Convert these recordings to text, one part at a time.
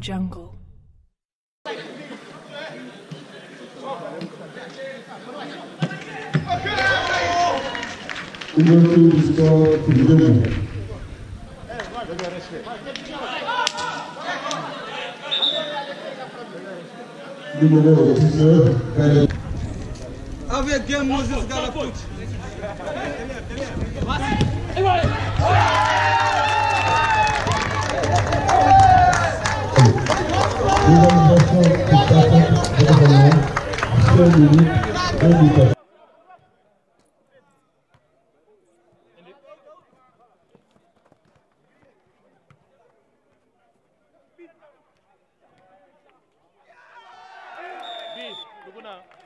jungle. 19, Khaled. Avec Game Moses Galaput. l'organisation qui s'attaque d'accompagnement, seule unique et l'État. Good enough.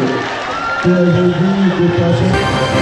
to the